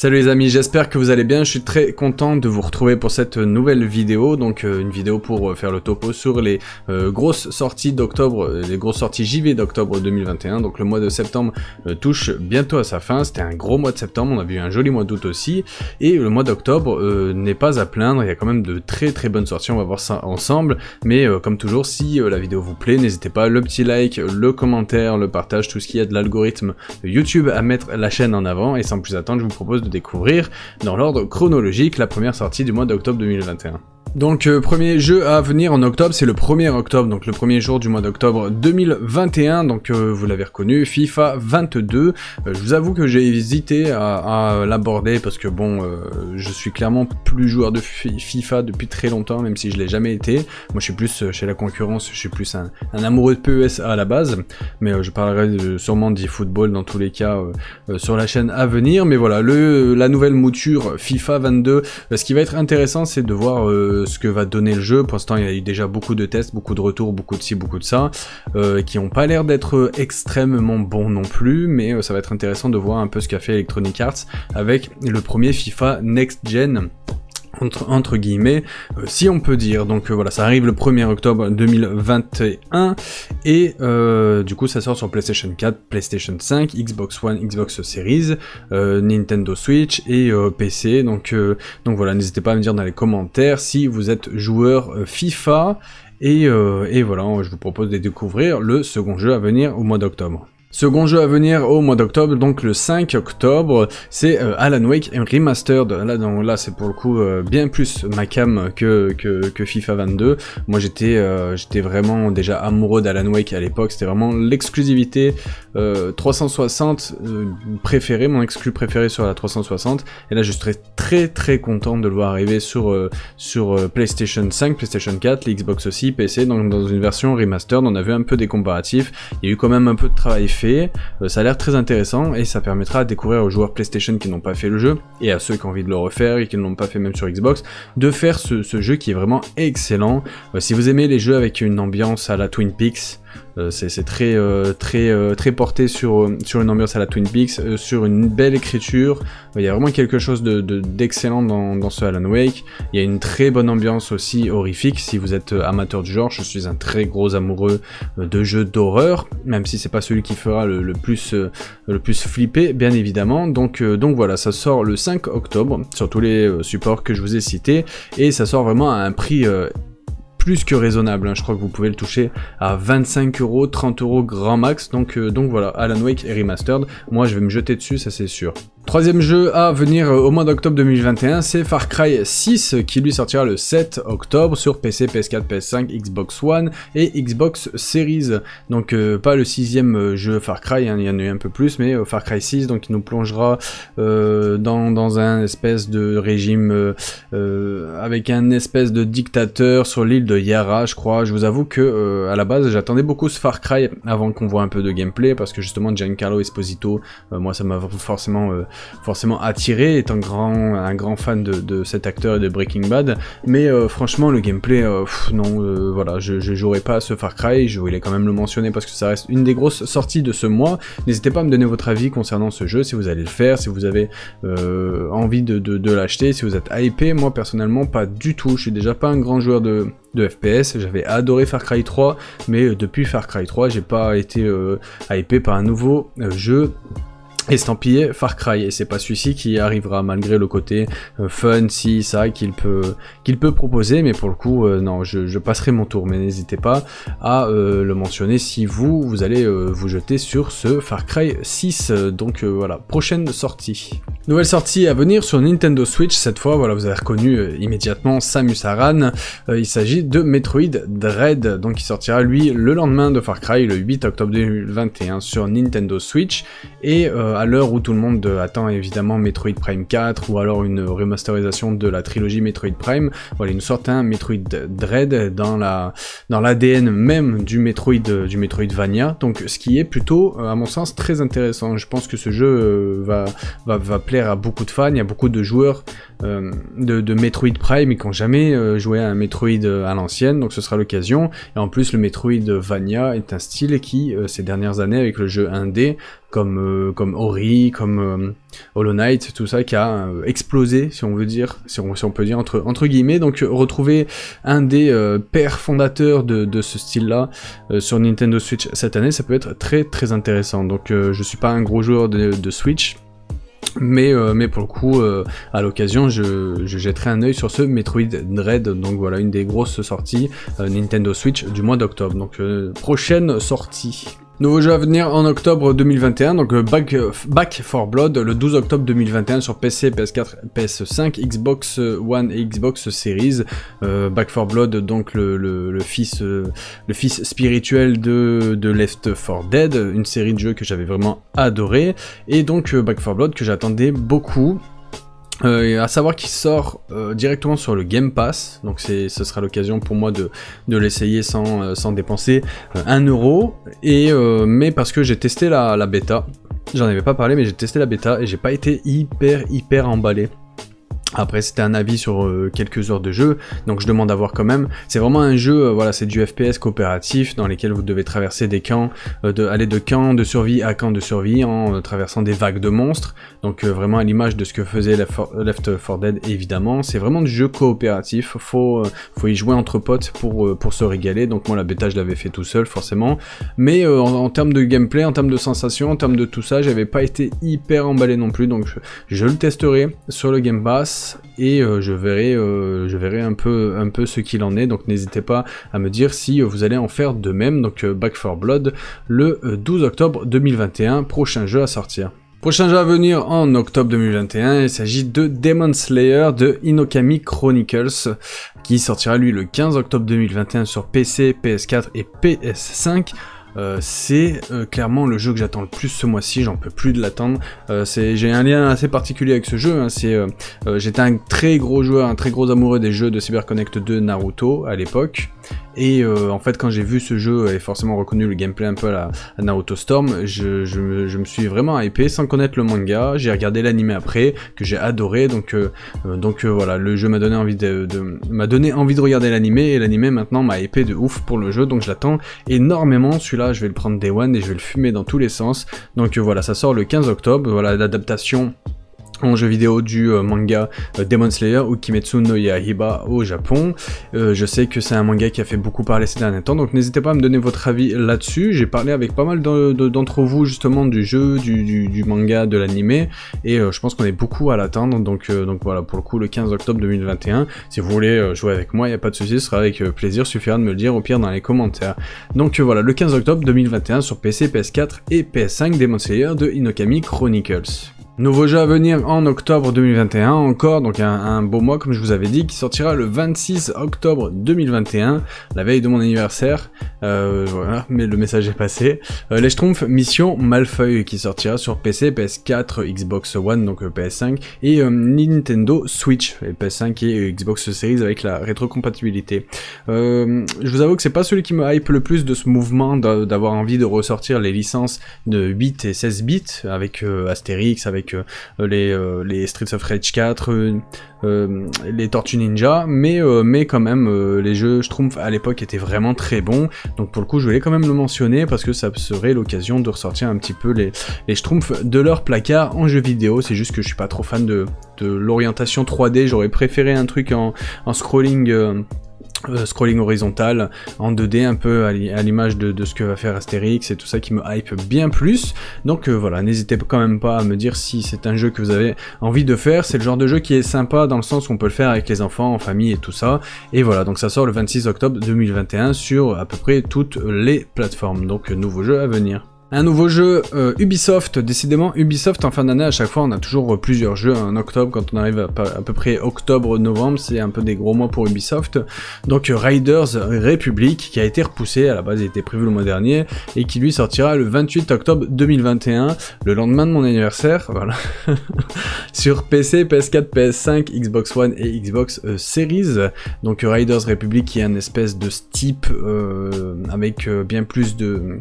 Salut les amis, j'espère que vous allez bien, je suis très content de vous retrouver pour cette nouvelle vidéo, donc euh, une vidéo pour euh, faire le topo sur les euh, grosses sorties d'octobre, les grosses sorties JV d'octobre 2021, donc le mois de septembre touche bientôt à sa fin, c'était un gros mois de septembre, on a vu un joli mois d'août aussi, et le mois d'octobre n'est pas à plaindre, il y a quand même de très très bonnes sorties, on va voir ça ensemble, mais comme toujours, si la vidéo vous plaît, n'hésitez pas, le petit like, le commentaire, le partage, tout ce qu'il y a de l'algorithme YouTube à mettre la chaîne en avant, et sans plus attendre, je vous propose de découvrir dans l'ordre chronologique la première sortie du mois d'octobre 2021. Donc euh, premier jeu à venir en octobre, c'est le 1er octobre, donc le premier jour du mois d'octobre 2021, donc euh, vous l'avez reconnu, FIFA 22. Euh, je vous avoue que j'ai hésité à, l'aborder parce que bon, je suis clairement plus joueur de FIFA depuis très longtemps, même si je l'ai jamais été. Moi je suis plus chez la concurrence, je suis plus un, amoureux de PES à la base, mais je parlerai sûrement d'e-football dans tous les cas sur la chaîne à venir. Mais voilà, la nouvelle mouture FIFA 22, ce qui va être intéressant c'est de voir ce que va donner le jeu. Pour l'instant, il y a eu déjà beaucoup de tests, beaucoup de retours, beaucoup de ci, beaucoup de ça, euh, qui n'ont pas l'air d'être extrêmement bons non plus, mais euh, ça va être intéressant de voir un peu ce qu'a fait Electronic Arts avec le premier FIFA Next Gen entre, guillemets, euh, si on peut dire. Donc euh, voilà, ça arrive le 1er octobre 2021 et euh, du coup ça sort sur PlayStation 4, PlayStation 5, Xbox One, Xbox Series, Nintendo Switch et PC. Donc, donc voilà, n'hésitez pas à me dire dans les commentaires si vous êtes joueur FIFA et, et voilà, je vous propose de découvrir le second jeu à venir au mois d'octobre. Second jeu à venir au mois d'octobre, donc le 5 octobre, c'est euh, Alan Wake Remastered. Là, là c'est pour le coup euh, bien plus ma cam que, que, FIFA 22. Moi, j'étais euh, j'étais vraiment déjà amoureux d'Alan Wake à l'époque. C'était vraiment l'exclusivité 360 préférée, mon exclu préféré sur la 360. Et là, je serais très très content de le voir arriver sur, sur PlayStation 5, PlayStation 4, les Xbox aussi, PC, donc dans une version remastered. On a vu un peu des comparatifs. Il y a eu quand même un peu de travail fait Euh, ça a l'air très intéressant et ça permettra à découvrir aux joueurs PlayStation qui n'ont pas fait le jeu et à ceux qui ont envie de le refaire et qui ne l'ont pas fait même sur Xbox de faire ce, jeu qui est vraiment excellent. Euh, si vous aimez les jeux avec une ambiance à la Twin Peaks, c'est très, euh, très, euh, très porté sur, sur une ambiance à la Twin Peaks, sur une belle écriture. Il y a vraiment quelque chose d'excellent de, dans, ce Alan Wake. Il y a une très bonne ambiance aussi horrifique. Si vous êtes amateur du genre, je suis un très gros amoureux de jeux d'horreur, même si c'est pas celui qui fera le, plus, le plus flipper, bien évidemment. Donc, donc voilà, ça sort le 5 octobre sur tous les supports que je vous ai cités, et ça sort vraiment à un prix plus que raisonnable. Hein. Je crois que vous pouvez le toucher à 25 euros, 30 euros grand max. Donc, euh, donc voilà, Alan Wake est remastered. Moi, je vais me jeter dessus, ça c'est sûr. Troisième jeu à venir euh, au mois d'octobre 2021, c'est Far Cry 6 qui lui sortira le 7 octobre sur PC, PS4, PS5, Xbox One et Xbox Series. Donc euh, pas le sixième jeu Far Cry, hein, il y en a eu un peu plus, mais Far Cry 6, donc il nous plongera dans, dans, un espèce de régime avec un espèce de dictateur sur l'île de Yara, je crois. Je vous avoue que euh, à la base, j'attendais beaucoup ce Far Cry avant qu'on voit un peu de gameplay, parce que justement Giancarlo Esposito, euh, moi ça m'a forcément euh, forcément attiré, étant grand un grand fan de, cet acteur et de Breaking Bad. Mais franchement, le gameplay, non, voilà, je, je jouerai pas à ce Far Cry. Je voulais quand même le mentionner parce que ça reste une des grosses sorties de ce mois. N'hésitez pas à me donner votre avis concernant ce jeu, si vous allez le faire, si vous avez envie de, l'acheter, si vous êtes hypé. Moi personnellement, pas du tout. Je suis déjà pas un grand joueur de FPS. J'avais adoré Far Cry 3, mais euh, depuis Far Cry 3, j'ai pas été euh, hypé par un nouveau euh, jeu estampillé Far Cry. Et c'est pas celui-ci qui arrivera malgré le côté euh, fun si ça qu'il peut qu'il peut proposer. Mais pour le coup euh, non je, passerai mon tour. Mais n'hésitez pas à euh, le mentionner si vous vous allez vous jeter sur ce Far Cry 6 donc voilà. Prochaine sortie. Nouvelle sortie à venir sur Nintendo Switch. Cette fois voilà vous avez reconnu immédiatement Samus Aran. Il s'agit de Metroid Dread. Donc il sortira lui le lendemain de Far Cry le 8 octobre 2021 sur Nintendo Switch. Et l'heure où tout le monde attend évidemment Metroid Prime 4 ou alors une remasterisation de la trilogie Metroid Prime, voilà, il nous sort un Metroid Dread dans la dans l'ADN même du Metroid du Metroidvania, donc ce qui est plutôt à mon sens très intéressant. Je pense que ce jeu euh, va, va, va plaire à beaucoup de fans, il y a beaucoup de joueurs de, de, Metroid Prime et qui n'ont jamais joué à un Metroid à l'ancienne, donc ce sera l'occasion. Et en plus, le Metroid Vania est un style qui, ces dernières années, avec le jeu 1D, comme, comme Ori, comme Hollow Knight, tout ça, qui a explosé, si on veut dire, si on, si on peut dire entre, entre guillemets. Donc retrouver un des pères fondateurs de, de ce style-là sur Nintendo Switch cette année, ça peut être très très intéressant. Donc je suis pas un gros joueur de, de Switch, mais, euh, mais pour le coup, euh, à l'occasion, je, je, jetterai un œil sur ce Metroid Dread, donc voilà, une des grosses sorties euh, Nintendo Switch du mois d'octobre. Donc prochaine sortie. Nouveau jeu à venir en octobre 2021, donc euh, Back, Back for Blood, le 12 octobre 2021 sur PC, PS4, PS5, Xbox One et Xbox Series. Euh, Back for Blood, donc le, fils, euh, le fils spirituel de, de Left 4 Dead, une série de jeux que j'avais vraiment adoré. Et donc Back for Blood que j'attendais beaucoup. Euh, à savoir qu'il sort euh, directement sur le Game Pass, donc ce sera l'occasion pour moi de, de l'essayer sans, euh, sans, dépenser 1 euro, et mais parce que j'ai testé la, la bêta, j'en avais pas parlé mais j'ai testé la bêta et j'ai pas été hyper hyper emballé. Après c'était un avis sur euh, quelques heures de jeu, donc je demande à voir quand même. C'est vraiment un jeu, euh, voilà, c'est du FPS coopératif dans lequel vous devez traverser des camps, euh, aller de camp de survie à camp de survie en traversant des vagues de monstres. Donc vraiment à l'image de ce que faisait Left 4 Dead évidemment. C'est vraiment du jeu coopératif, faut, faut y jouer entre potes pour, se régaler. Donc moi la bêta je l'avais fait tout seul forcément. Mais en, termes de gameplay, en termes de sensations, en termes de tout ça, j'avais pas été hyper emballé non plus. Donc je le testerai sur le Game Pass et euh, je verrai, euh, je verrai un peu, un peu ce qu'il en est. Donc n'hésitez pas à me dire si vous allez en faire de même. Donc euh, Back 4 Blood le 12 octobre 2021, prochain jeu à sortir. Prochain jeu à venir en octobre 2021, il s'agit de Demon Slayer de Inokami Chronicles, qui sortira lui le 15 octobre 2021 sur PC, PS4 et PS5. Euh, c'est euh, clairement le jeu que j'attends le plus ce mois-ci, j'en peux plus de l'attendre. Euh, j'ai un lien assez particulier avec ce jeu, hein. j'étais un très gros joueur, un très gros amoureux des jeux de CyberConnect 2 Naruto à l'époque. Et euh, en fait, quand j'ai vu ce jeu et forcément reconnu le gameplay un peu à, Naruto Storm, je, me, suis vraiment hypé sans connaître le manga. J'ai regardé l'anime après, que j'ai adoré. Donc, euh, euh, voilà, le jeu m'a donné envie de, m'a donné envie de regarder l'anime et l'anime maintenant m'a hypé de ouf pour le jeu. Donc je l'attends énormément. Celui-là, je vais le prendre day one et je vais le fumer dans tous les sens. Donc voilà, ça sort le 15 octobre. Voilà l'adaptation en jeu vidéo du euh, manga euh, Demon Slayer ou Kimetsu no Yaiba au Japon. Euh, je sais que c'est un manga qui a fait beaucoup parler ces derniers temps, donc n'hésitez pas à me donner votre avis là-dessus. J'ai parlé avec pas mal d'entre vous justement du jeu, du, manga, de l'animé, et je pense qu'on est beaucoup à l'attendre. Donc, donc voilà, pour le coup, le 15 octobre 2021, si vous voulez jouer avec moi, il n'y a pas de souci, ce sera avec plaisir, suffira de me le dire au pire dans les commentaires. Donc voilà, le 15 octobre 2021 sur PC, PS4 et PS5, Demon Slayer de Inokami Chronicles. Nouveau jeu à venir en octobre 2021 encore, donc un, beau mois comme je vous avais dit, qui sortira le 26 octobre 2021, la veille de mon anniversaire. Euh, voilà, mais le message est passé. Euh, les Schtroumpfs Mission Malfeuille qui sortira sur PC, PS4, Xbox One, donc euh, PS5, et Nintendo Switch, PS5 et Xbox Series avec la rétrocompatibilité. je vous avoue que c'est pas celui qui me hype le plus de ce mouvement d'avoir envie de ressortir les licences de 8 et 16 bits avec Astérix, avec euh, les, euh, les Streets of Rage 4, euh, les Tortues Ninja, mais, mais quand même, les jeux Schtroumpf à l'époque étaient vraiment très bons, donc pour le coup je voulais quand même le mentionner parce que ça serait l'occasion de ressortir un petit peu les, les Schtroumpfs de leur placard en jeu vidéo, c'est juste que je suis pas trop fan de, l'orientation 3D, j'aurais préféré un truc en scrolling euh, scrolling horizontal en 2D un peu à l'image de, ce que va faire Astérix et tout ça qui me hype bien plus. Donc euh, voilà n'hésitez quand même pas à me dire si c'est un jeu que vous avez envie de faire. C'est le genre de jeu qui est sympa dans le sens où on peut le faire avec les enfants en famille et tout ça. Et voilà donc ça sort le 26 octobre 2021 sur à peu près toutes les plateformes. Donc nouveau jeu à venir un nouveau jeu euh, Ubisoft, décidément Ubisoft en fin d'année à chaque fois on a toujours euh, plusieurs jeux en octobre. Quand on arrive à, peu près octobre-novembre c'est un peu des gros mois pour Ubisoft. Donc Riders Republic qui a été repoussé à la base il était prévu le mois dernier et qui lui sortira le 28 octobre 2021 le lendemain de mon anniversaire voilà. Sur PC, PS4, PS5, Xbox One et Xbox euh, Series. Donc Riders Republic qui est un espèce de steep avec bien plus de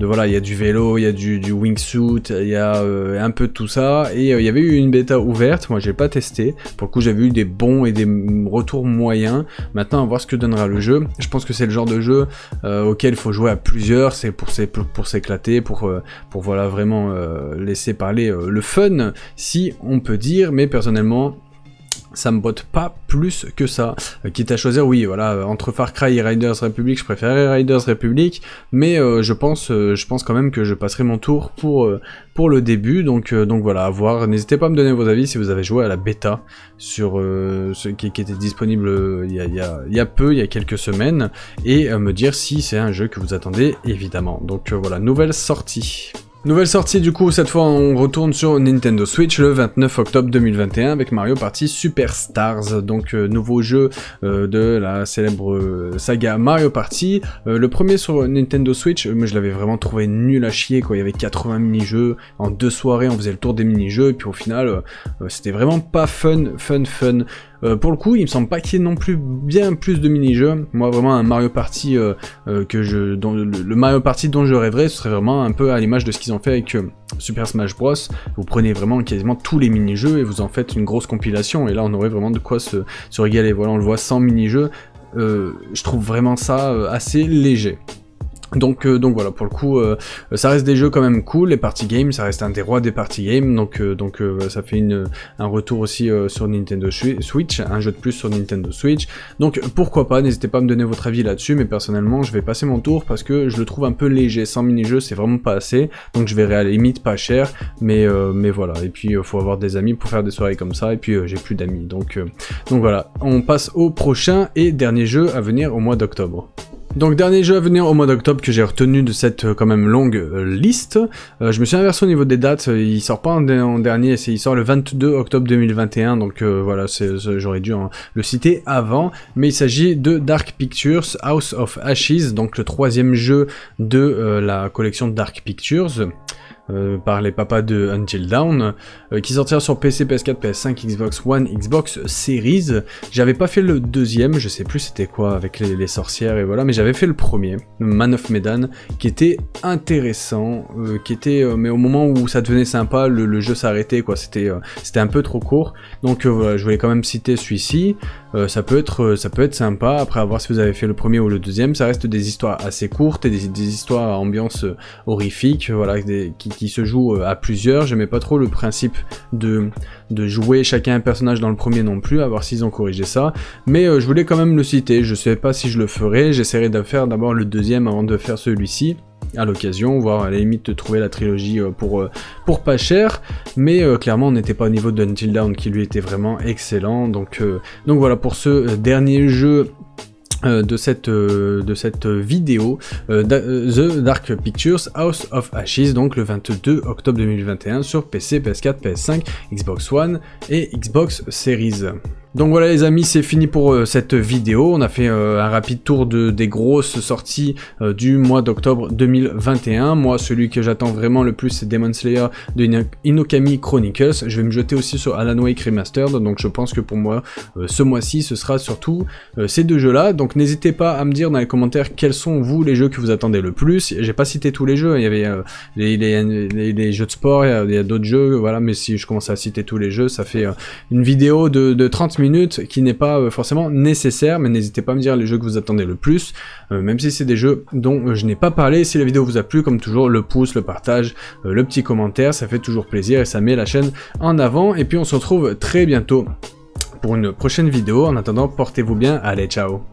de voilà, il y a du vélo, il y a du, wingsuit, il y a un peu de tout ça, et il y avait eu une bêta ouverte, moi j'ai pas testé, pour le coup j'avais eu des bons et des retours moyens, maintenant va voir ce que donnera le jeu, je pense que c'est le genre de jeu auquel il faut jouer à plusieurs, c'est pour, pour s'éclater, pour, pour voilà vraiment laisser parler le fun, si on peut dire, mais personnellement ça me botte pas plus que ça. Euh, quitte à choisir, oui, voilà, entre Far Cry et Riders Republic, je préférerais Riders Republic, mais euh, je pense, euh, je pense quand même que je passerai mon tour pour pour le début. Donc donc voilà, à voir. N'hésitez pas à me donner vos avis si vous avez joué à la bêta sur ce qui, était disponible il y, a, il, y a, il y a peu, il y a quelques semaines, et me dire si c'est un jeu que vous attendez évidemment. Donc voilà, nouvelle sortie. Nouvelle sortie du coup, cette fois on retourne sur Nintendo Switch le 29 octobre 2021 avec Mario Party Superstars, donc euh, nouveau jeu euh, de la célèbre euh, saga Mario Party. le premier sur Nintendo Switch, moi je l'avais vraiment trouvé nul à chier quoi, il y avait 80 mini-jeux, en deux soirées on faisait le tour des mini-jeux et puis au final c'était vraiment pas fun, fun, fun. Euh, pour le coup, il me semble pas qu'il y ait non plus bien plus de mini-jeux. Moi, vraiment, un Mario Party euh, euh, que je, le, Mario Party dont je rêverais, ce serait vraiment un peu à l'image de ce qu'ils ont fait avec Super Smash Bros. Vous prenez vraiment quasiment tous les mini-jeux et vous en faites une grosse compilation. Et là, on aurait vraiment de quoi se régaler. Voilà, on le voit sans mini-jeux. je trouve vraiment ça assez léger. Donc, euh, donc voilà, pour le coup, euh, ça reste des jeux quand même cool, les party games, ça reste un des rois des party games, donc, euh, donc ça fait un retour aussi sur Nintendo Switch, un jeu de plus sur Nintendo Switch, donc pourquoi pas, n'hésitez pas à me donner votre avis là-dessus, mais personnellement je vais passer mon tour parce que je le trouve un peu léger, sans mini-jeu c'est vraiment pas assez, donc je verrai à la limite pas cher, mais, mais voilà, et puis faut avoir des amis pour faire des soirées comme ça, et puis j'ai plus d'amis, donc, donc voilà, on passe au prochain et dernier jeu à venir au mois d'octobre. Donc dernier jeu à venir au mois d'octobre que j'ai retenu de cette euh, quand même longue euh, liste. Euh, je me suis inversé au niveau des dates, il sort pas en, dernier, il sort le 22 octobre 2021, donc voilà, j'aurais dû le citer avant. Mais il s'agit de Dark Pictures House of Ashes, donc le troisième jeu de la collection Dark Pictures. Euh, par les papas de Until Dawn, euh, qui sortira sur PC, PS4, PS5, Xbox One, Xbox Series. J'avais pas fait le deuxième, je sais plus c'était quoi avec les, sorcières et voilà, mais j'avais fait le premier, Man of Medan, qui était intéressant, euh, qui était, mais au moment où ça devenait sympa, le, jeu s'arrêtait quoi, c'était c'était un peu trop court. Donc voilà, je voulais quand même citer celui-ci. ça peut être ça peut être sympa. Après, à voir si vous avez fait le premier ou le deuxième. Ça reste des histoires assez courtes et des, histoires à ambiance horrifique, voilà, qui, qui se joue euh, à plusieurs. J'aimais pas trop le principe de, de jouer chacun un personnage dans le premier non plus, à voir s'ils ont corrigé ça. Mais euh, je voulais quand même le citer, je sais pas si je le ferai, j'essaierai de faire d'abord le deuxième avant de faire celui-ci à l'occasion, voire à la limite de trouver la trilogie euh, pour, pour pas cher, mais clairement on n'était pas au niveau de Until Dawn qui lui était vraiment excellent, donc, donc voilà pour ce dernier jeu de cette euh, de cette vidéo euh, The Dark Pictures House of Ashes donc le 22 octobre 2021 sur PC, PS4, PS5, Xbox One et Xbox Series. Donc voilà les amis, c'est fini pour euh, cette vidéo. On a fait euh, un rapide tour de, des grosses sorties euh, du mois d'octobre 2021. Moi, celui que j'attends vraiment le plus, c'est Demon Slayer de Inokami Chronicles. Je vais me jeter aussi sur Alan Wake Remastered. Donc je pense que pour moi, ce mois-ci, ce sera surtout ces deux jeux-là. Donc n'hésitez pas à me dire dans les commentaires quels sont vous les jeux que vous attendez le plus. J'ai pas cité tous les jeux. Il y avait les, jeux de sport, il y a, d'autres jeux. Voilà, mais si je commence à citer tous les jeux, ça fait une vidéo de, de 30 minutes qui n'est pas euh, forcément nécessaire, mais n'hésitez pas à me dire les jeux que vous attendez le plus, euh, même si c'est des jeux dont euh, je n'ai pas parlé. Si la vidéo vous a plu, comme toujours, le pouce, le partage, le petit commentaire, ça fait toujours plaisir et ça met la chaîne en avant. Et puis on se retrouve très bientôt pour une prochaine vidéo. En attendant, portez-vous bien. Allez, ciao